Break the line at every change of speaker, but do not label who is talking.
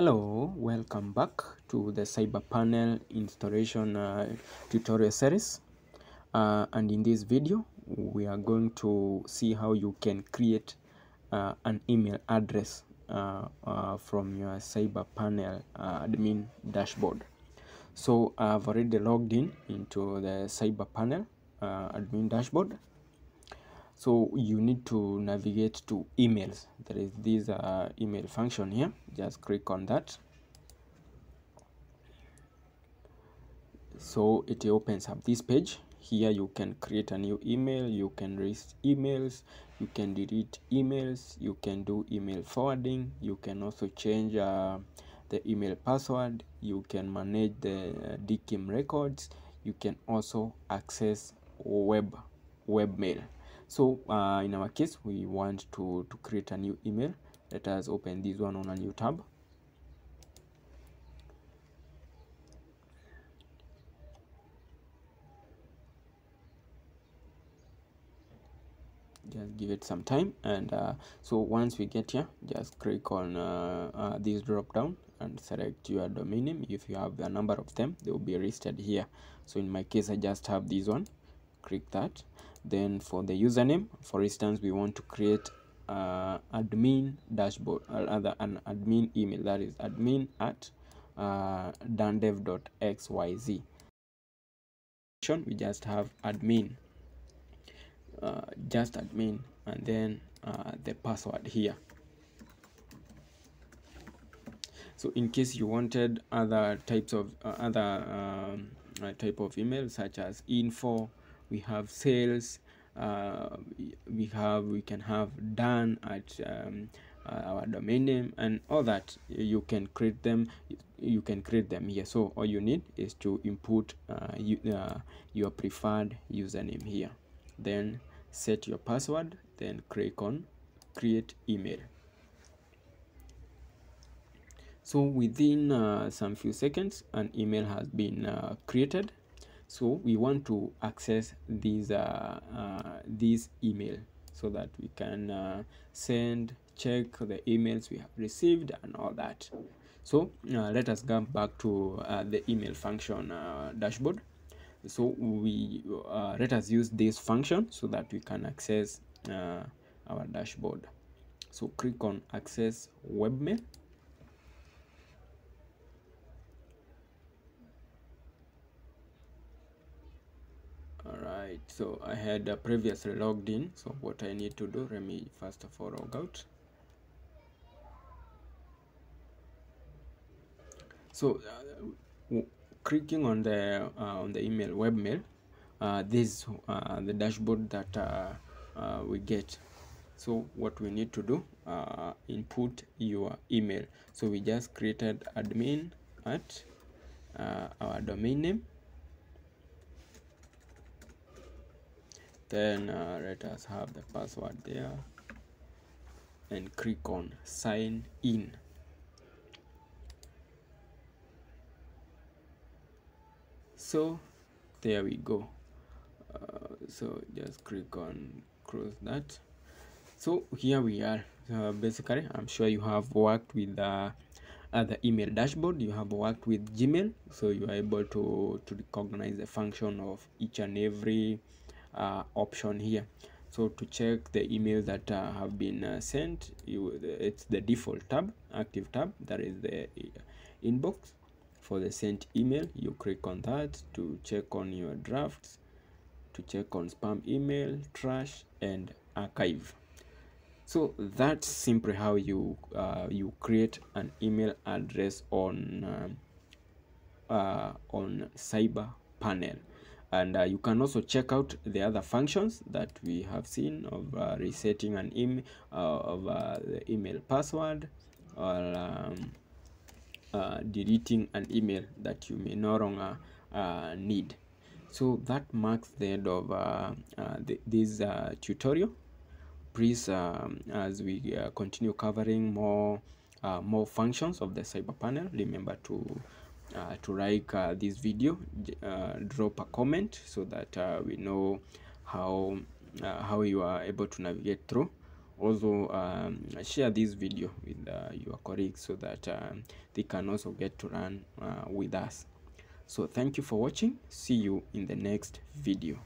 Hello, welcome back to the CyberPanel installation uh, tutorial series. Uh, and in this video, we are going to see how you can create uh, an email address uh, uh, from your CyberPanel uh, admin dashboard. So I've already logged in into the CyberPanel uh, admin dashboard. So you need to navigate to emails. There is this uh, email function here. Just click on that. So it opens up this page. Here you can create a new email. You can raise emails. You can delete emails. You can do email forwarding. You can also change uh, the email password. You can manage the uh, DKIM records. You can also access web webmail so uh, in our case we want to to create a new email. Let us open this one on a new tab. Just give it some time and uh, so once we get here just click on uh, uh, this drop down and select your domain name. If you have a number of them they will be listed here. So in my case i just have this one. Click that then for the username for instance we want to create uh, admin dashboard or rather an admin email that is admin at uh, dandev.xyz we just have admin uh, just admin and then uh, the password here. So in case you wanted other types of uh, other um, uh, type of email such as info we have sales uh, we have we can have done at um, uh, our domain name and all that. You can create them you can create them here. So all you need is to input uh, you, uh, your preferred username here. Then set your password then click on create email. So within uh, some few seconds an email has been uh, created so we want to access these uh, uh, this email so that we can uh, send check the emails we have received and all that. So uh, let us go back to the email function dashboard. So we uh, let us use this function so that we can access uh, our dashboard. So click on access webmail alright so I had uh, previously logged in. So what I need to do let me first of all log out. So uh, clicking on the uh, on the email webmail uh, this uh, the dashboard that uh, we get. So what we need to do input your email. So we just created admin at our domain name then uh, let us have the password there and click on sign in. So there we go. Uh, so just click on close that. So here we are. Uh, basically i'm sure you have worked with the other email dashboard. You have worked with gmail. So you are able to to recognize the function of each and every uh, option here. So to check the emails that uh, have been uh, sent you it's the default tab active tab that is the inbox. For the sent email you click on that to check on your drafts to check on spam email trash and archive. So that's simply how you uh, you create an email address on uh, uh, on cyber panel and uh, you can also check out the other functions that we have seen of uh, resetting an email uh, of uh, the email password or um, uh, deleting an email that you may no longer uh, need. So that marks the end of the, this tutorial. Please um, as we continue covering more more functions of the CyberPanel remember to uh, to like uh, this video uh, drop a comment so that uh, we know how uh, how you are able to navigate through. Also um, share this video with uh, your colleagues so that um, they can also get to run uh, with us. So thank you for watching. See you in the next video